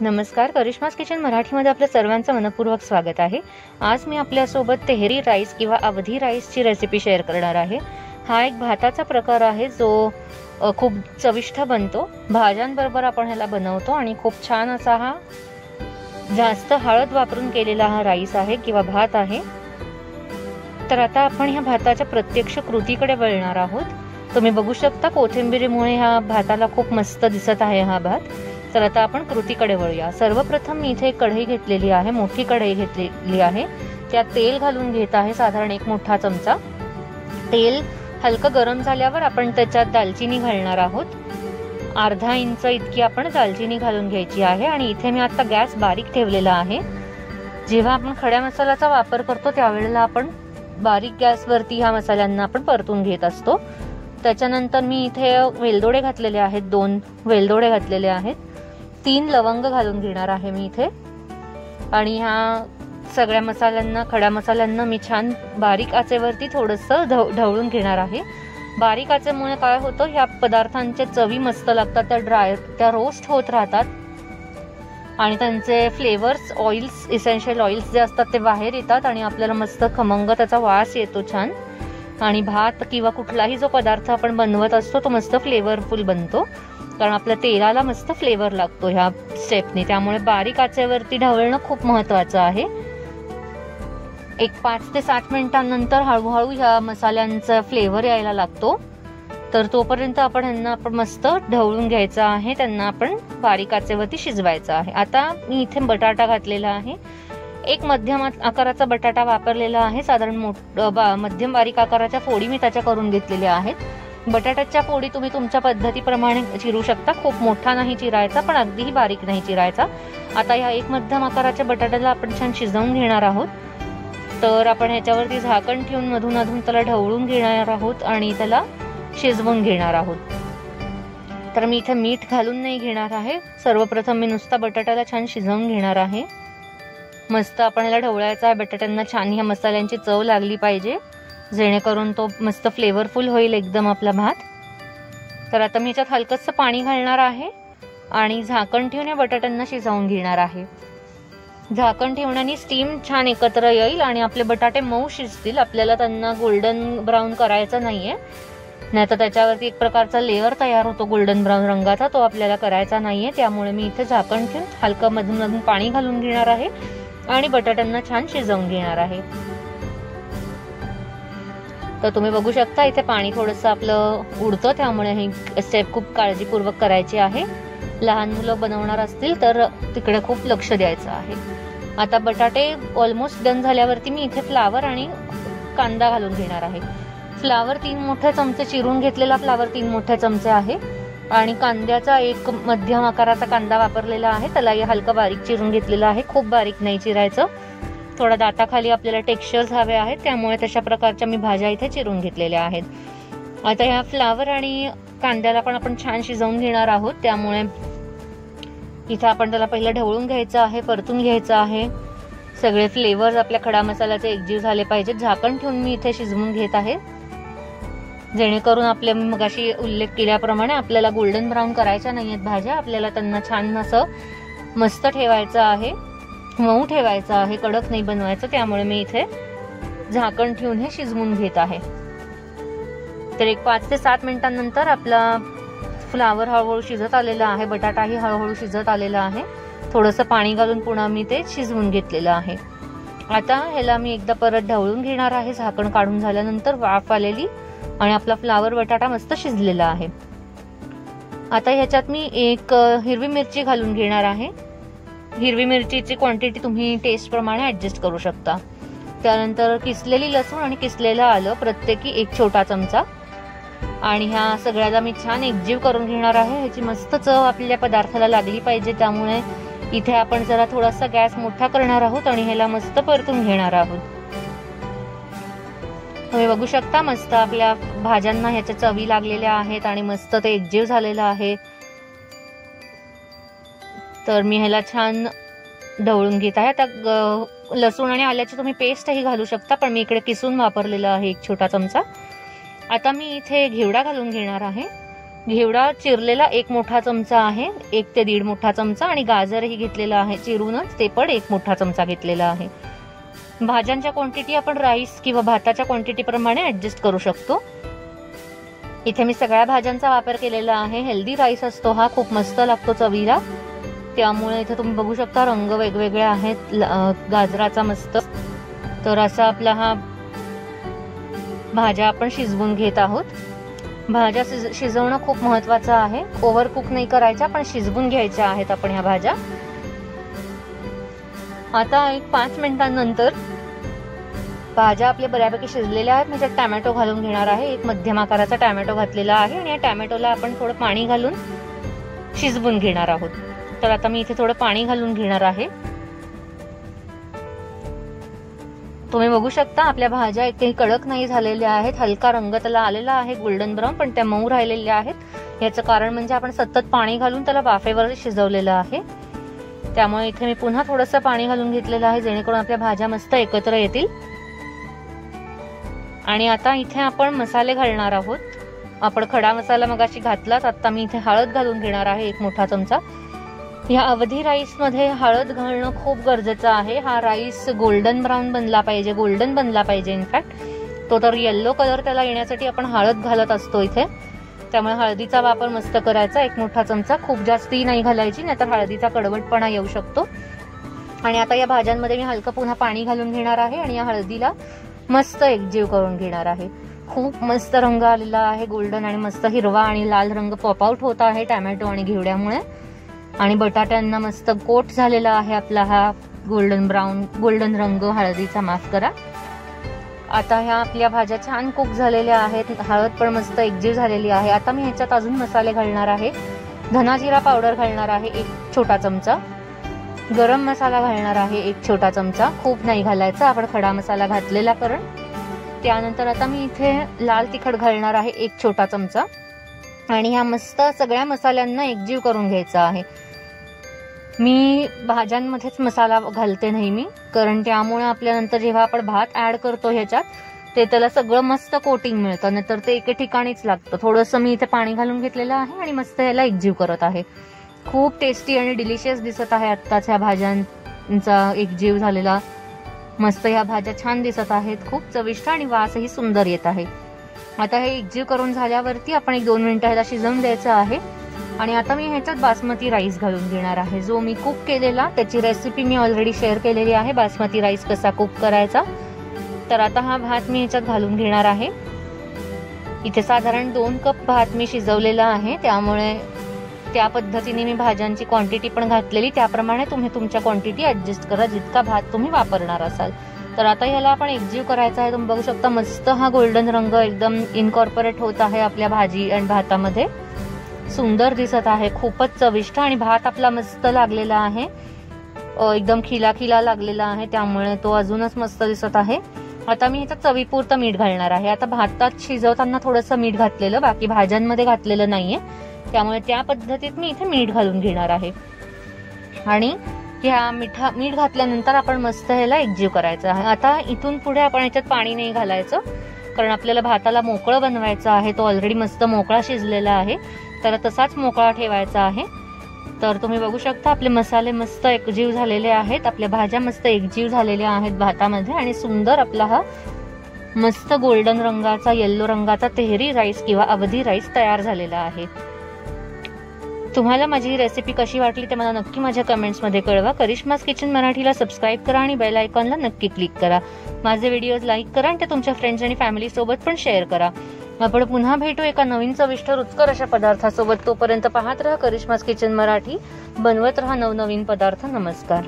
नमस्कार करिश्मास किचन मराठीमध्ये आपल्या सर्वांचं मनपूर्वक स्वागत आहे. आज मी आपल्यासोबत तेहरी राईस किंवा अवधी राईसची रेसिपी शेअर करणार आहे. हा एक भाताचा प्रकार आहे जो खूप चविष्ट बनतो. भाज्यांबरोबर आपण ह्याला बनवतो आणि खूप छान असा हा जास्त हळद वापरून केलेला हा राईस आहे किंवा भात आहे. तर आता आपण ह्या भाताच्या प्रत्यक्ष कृतीकडे वळणार आहोत. तुम्ही बघू शकता कोथिंबिरीमुळे ह्या भाताला खूप मस्त दिसत आहे हा भात. तर आता आपण कृतीकडे वळूया. सर्वप्रथम मी इथे एक कढई घेतलेली आहे मोठी कढई घेतलेली आहे. त्यात तेल घालून घेत आहे साधारण एक मोठा चमचा. तेल हलकं गरम झाल्यावर आपण त्याच्यात दालचिनी घालणार आहोत. अर्धा इंच इतकी आपण दालचिनी घालून घ्यायची आहे आणि इथे मी आता गॅस बारीक ठेवलेला आहे. जेव्हा आपण खड्या मसाल्याचा वापर करतो त्यावेळेला आपण बारीक गॅसवरती ह्या मसाल्यांना आपण परतून घेत असतो. त्याच्यानंतर मी इथे वेलदोडे घातलेले आहेत दोन वेलदोडे घातलेले आहेत. तीन लवंग घालून घेणार आहे मी इथे. आणि ह्या सगळ्या मसाल्यांना खड्या मसाल्यांना मी छान बारीक आचेवरती थोडंसं ढव ढवळून घेणार आहे. बारीक आचेमुळे काय होतं ह्या पदार्थांच्या चवी मस्त लागतात त्या ड्राय त्या रोस्ट होत राहतात. आणि त्यांचे फ्लेवर्स ऑइल्स इसेन्शियल ऑइल्स जे असतात ते बाहेर येतात आणि आपल्याला मस्त खमंग त्याचा वास येतो छान. आणि भात किंवा कुठलाही जो पदार्थ आपण बनवत असतो तो मस्त फ्लेवरफुल बनतो. कारण आपल्या तेलाला मस्त फ्लेवर लागतो ह्या स्टेपने त्यामुळे बारीक आचेवरती ढवळणं खूप महत्वाचं आहे. एक पाच ते सात मिनिटांनंतर हळूहळू ह्या मसाल्यांचा फ्लेवर यायला लागतो. तर तोपर्यंत आपण यांना आपण मस्त ढवळून घ्यायचं आहे. त्यांना आपण बारीक आचेवरती शिजवायचं आहे. आता मी इथे बटाटा घातलेला आहे. एक मध्यम आकाराचा बटाटा वापरलेला आहे. साधारण मोठ मध्यम बारीक आकाराच्या फोडी मी त्याच्या करून घेतलेल्या आहेत. बटाट्याच्या फोडी तुम्ही तुमच्या पद्धतीप्रमाणे चिरू शकता. खूप मोठा नाही चिरायचा पण अगदीही बारीक नाही चिरायचा. आता ह्या एक मध्यम आकाराच्या बटाट्याला आपण छान शिजवून घेणार आहोत. तर आपण ह्याच्यावरती झाकण ठेवून मधून अधून त्याला ढवळून घेणार आहोत आणि त्याला शिजवून घेणार आहोत. तर मी इथे मीठ घालून नाही घेणार आहे. सर्वप्रथम मी नुसता बटाट्याला छान शिजवून घेणार आहे. मस्त आपण याला ढवळायचा आहे बटाट्यांना छान ह्या मसाल्यांची चव लागली पाहिजे. जेणेकरून तो मस्त फ्लेवरफुल होईल एकदम आपला भात. तर आता मी याच्यात हलकंसं पाणी घालणार आहे आणि झाकण ठेवून या बटाट्यांना शिजवून घेणार आहे. झाकण ठेवण्याने स्टीम छान एकत्र येईल आणि आपले बटाटे मऊ शिजतील. आपल्याला त्यांना गोल्डन ब्राऊन करायचं नाहीये. नाही तर त्याच्यावरती एक प्रकारचा लेअर तयार होतो गोल्डन ब्राऊन रंगाचा तो आपल्याला करायचा नाहीये. त्यामुळे मी इथे झाकण ठेवून हलकं मधून मधून पाणी घालून घेणार आहे. आणि बटाट्यांना छान शिजवून घेणार आहे. तर तुम्ही बघू शकता इथे पाणी थोडंसं आपलं उडतं त्यामुळे ही स्टेप खूप काळजीपूर्वक करायची आहे. लहान मुलं बनवणार असतील तर तिकडे खूप लक्ष द्यायचं आहे. आता बटाटे ऑलमोस्ट डन झाल्यावरती मी इथे फ्लावर आणि कांदा घालून घेणार आहे. फ्लावर तीन मोठे चमचे चिरून घेतलेला फ्लावर तीन मोठे चमचे आहे. आणि कांद्याचा एक मध्यम आकाराचा कांदा वापरलेला आहे. त्यालाही हलका बारीक चिरून घेतलेला आहे. खूप बारीक नाही चिरायचं. थोडा दाताखाली आपल्याला टेक्स्चर्स हवे आहेत. त्यामुळे तशा प्रकारच्या मी भाज्या इथे चिरून घेतलेल्या आहेत. आता ह्या फ्लावर आणि कांद्याला पण आपण छान शिजवून घेणार आहोत. त्यामुळे इथं आपण त्याला पहिलं ढवळून घ्यायचं आहे परतून घ्यायचं आहे. सगळे फ्लेवर्स आपल्या खडा मसाल्याचे एकजीव झाले पाहिजेत. झाकण ठेवून मी इथे शिजवून घेत आहे. जेणेकरून आपल्या मगाशी उल्लेख केल्याप्रमाणे आपल्याला गोल्डन ब्राऊन करायच्या नाही आहेत भाज्या. आपल्याला त्यांना छान असं मस्त ठेवायचं आहे. मऊ ठेवायचं आहे. कडक नाही बनवायचं. त्यामुळे मी इथे झाकण ठेवून हे शिजवून घेत आहे. तर एक पाच ते सात मिनिटांनंतर आपला फ्लावर हळूहळू शिजत आलेला आहे. बटाटाही हळूहळू शिजत आलेला आहे. थोडंसं पाणी घालून पुन्हा मी ते शिजवून घेतलेलं आहे. आता ह्याला मी एकदा परत ढवळून घेणार आहे. झाकण काढून झाल्यानंतर वाफ आलेली आणि आपला फ्लावर बटाटा मस्त शिजलेला आहे. आता ह्याच्यात मी एक हिरवी मिरची घालून घेणार आहे. हिरवी मिरचीची क्वांटिटी तुम्ही टेस्टप्रमाणे ऍडजस्ट करू शकता. त्यानंतर किसलेली लसूण आणि किसलेलं आलं प्रत्येकी एक छोटा चमचा. आणि ह्या सगळ्याला मी छान एकजीव करून घेणार आहे. ह्याची मस्त चव आपल्या पदार्थाला लागली पाहिजे त्यामुळे इथे आपण जरा थोडासा गॅस मोठा करणार आहोत आणि ह्याला मस्त परतून घेणार आहोत. तुम्ही बघू शकता मस्त आपल्या भाज्यांना ह्याच्या चवी लागलेल्या आहेत आणि मस्त ते एकजीव झालेलं आहे. तर मी ह्याला छान ढवळून घेत आहे. आता लसूण आणि आल्याची तुम्ही पेस्टही घालू शकता पण मी इकडे किसून वापरलेलं आहे एक छोटा चमचा. आता मी इथे घेवडा घालून घेणार आहे. घेवडा चिरलेला एक मोठा चमचा आहे एक ते दीड मोठा चमचा आणि गाजरही घेतलेला आहे चिरूनच ते पण एक मोठा चमचा घेतलेला आहे. भाज्यांच्या क्वांटिटी आपण राईस किंवा भाताच्या क्वांटिटी प्रमाणे ऍडजस्ट करू शकतो. इथे मी सगळ्या भाज्यांचा वापर केलेला आहे. हेल्दी राईस असतो हा खूप मस्त लागतो चवीला. त्यामुळे इथे तुम्ही बघू शकता रंग वेगवेगळे आहेत. गाजराचा मस्त. तर असा आपला हा भाज्या आपण शिजवून घेत आहोत. भाज्या शिज शिजवणं खूप महत्वाचं आहे. ओव्हर कुक नाही करायच्या पण शिजवून घ्यायच्या आहेत आपण ह्या भाज्या. आता एक पाच मिनिटांनंतर भाज्या आपल्या बऱ्यापैकी शिजलेल्या आहेत. मी त्यात टॅमॅटो घालून घेणार आहे. एक मध्यम आकाराचा टॅमॅटो घातलेला आहे आणि या टॅमॅटोला आपण थोडं पाणी घालून शिजवून घेणार आहोत. तर आता मी इथे थोडं पाणी घालून घेणार आहे. तुम्ही बघू शकता आपल्या भाज्या एकही कडक नाही झालेल्या आहेत. हलका रंग त्याला आलेला आहे गोल्डन ब्राऊन पण त्या मऊ राहिलेल्या आहेत. याचं कारण म्हणजे आपण सतत पाणी घालून त्याला वाफेवर शिजवलेलं आहे. त्यामुळे इथे मी पुन्हा थोडस पाणी घालून घेतलेलं आहे जेणेकरून आपल्या भाज्या मस्त एकत्र येतील. आणि आता इथे आपण मसाले घालणार आहोत. आपण खडा मसाला मगाशी घातलाच आता मी इथे हळद घालून घेणार आहे एक मोठा चमचा. या अवधी राईसमध्ये हळद घालणं खूप गरजेचं आहे. हा राईस गोल्डन ब्राऊन बनला पाहिजे गोल्डन बनला पाहिजे इनफॅक्ट तो तर येल्लो कलर त्याला येण्यासाठी आपण हळद घालत असतो इथे. त्यामुळे हळदीचा वापर मस्त करायचा. एक मोठा चमचा खूप जास्ती नाही घालायची नाहीतर हळदीचा कडवटपणा येऊ शकतो. आणि आता या भाज्यांमध्ये मी हलकं पुन्हा पाणी घालून घेणार आहे आणि या हळदीला मस्त एकजीव करून घेणार आहे. खूप मस्त रंग आलेला आहे गोल्डन आणि मस्त हिरवा आणि लाल रंग पॉपआउट होत आहे टॅमॅटो आणि घेवड्यामुळे. आणि बटाट्यांना मस्त कोट झालेला आहे आपला हा गोल्डन ब्राऊन गोल्डन रंग हळदीचा माफ करा. आता ह्या आपल्या भाज्या छान कुक झालेल्या आहेत. हळद पण मस्त एकजीव झालेली आहे. आता मी ह्याच्यात अजून मसाले घालणार आहे. धनाजिरा पावडर घालणार आहे एक छोटा चमचा. गरम मसाला घालणार आहे एक छोटा चमचा. खूप नाही घालायचा. आपण खडा मसाला घातलेला कारण त्यानंतर आता मी इथे लाल तिखट घालणार आहे एक छोटा चमचा. आणि ह्या मस्त सगळ्या मसाल्यांना एकजीव करून घ्यायचा आहे. मी भाज्यांमध्येच मसाला घालते नेहमी कारण त्यामुळे आपल्यानंतर जेव्हा आपण भात ऍड करतो ह्याच्यात ते त्याला सगळं मस्त कोटिंग मिळतं नाहीतर ते एके ठिकाणीच लागतं. थोडंसं मी इथे पाणी घालून घेतलेलं आहे आणि मस्त याला एकजीव करत आहे. खूप टेस्टी आणि डिलिशियस दिसत आहे आत्ताच ह्या भाज्यांचा एकजीव झालेला. मस्त ह्या भाज्या छान दिसत आहेत खूप चविष्ट आणि वासही सुंदर येत आहे. आता हे एकजीव करून झाल्यावरती आपण एक दोन मिनिटं ह्याला शिजवून द्यायचं आहे. आणि आता मी ह्याच्यात बासमती राईस घालून घेणार आहे. जो मी कुक केलेला त्याची रेसिपी मी ऑलरेडी शेअर केलेली आहे. बासमती राईस कसा कुक करायचा. तर आता हा भात मी ह्याच्यात घालून घेणार आहे. इथे साधारण दोन कप भात मी शिजवलेला आहे. त्यामुळे त्या पद्धतीने मी भाज्यांची क्वांटिटी पण घातलेली. त्याप्रमाणे तुम्ही तुमच्या क्वांटिटी ऍडजस्ट करा. जितका भात तुम्ही वापरणार असाल. तर आता ह्याला आपण एकजीव करायचा आहे. तुम्ही बघू शकता मस्त हा गोल्डन रंग एकदम इनकॉर्पोरेट होत आहे आपल्या भाजी आणि भातामध्ये. सुंदर दिसत आहे. खूपच चविष्ट आणि भात आपला मस्त लागलेला आहे. एकदम खिला खिला लागलेला आहे त्यामुळे तो अजूनच मस्त दिसत आहे. आता मी ह्याच्यात चवीपुरतं मीठ घालणार आहे. आता भातात शिजवताना थोडंसं मीठ घातलेलं बाकी भाज्यांमध्ये घातलेलं नाहीये. त्यामुळे त्या पद्धतीत मी इथे मीठ घालून घेणार आहे. आणि ह्या मिठा मीठ घातल्यानंतर आपण मस्त ह्याला एकजीव करायचं आहे. आता इथून पुढे आपण ह्याच्यात पाणी नाही घालायचं कारण आपल्याला भाताला मोकळं बनवायचं आहे. तो ऑलरेडी मस्त मोकळा शिजलेला आहे. तर तसाच मोकळा ठेवायचा आहे. तर तुम्ही बघू शकता आपले मसाले मस्त एकजीव झालेले आहेत. आपल्या भाज्या मस्त एकजीव झालेल्या आहेत भातामध्ये आणि सुंदर आपला हा मस्त गोल्डन रंगाचा येल्लो रंगाचा तेहरी राईस किंवा अवधी राईस तयार झालेला आहे. तुम्हाला माझी रेसिपी कशी वाटली ते मला नक्की माझ्या कमेंट्समध्ये कळवा. करिश्मास किचन मराठीला सबस्क्राईब करा आणि बेल आयकॉनला नक्की क्लिक करा. माझे व्हिडिओज लाईक करा आणि ते तुमच्या फ्रेंड्स आणि फॅमिलीसोबत पण शेअर करा. आपण पुन्हा भेटू एका नवीन चविष्ट रुचकर अशा पदार्थासोबत. तोपर्यंत पाहत राहा करिश्मास किचन मराठी. बनवत राहा नवनवीन पदार्थ. नमस्कार.